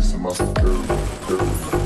It's a muscle Curve, girl.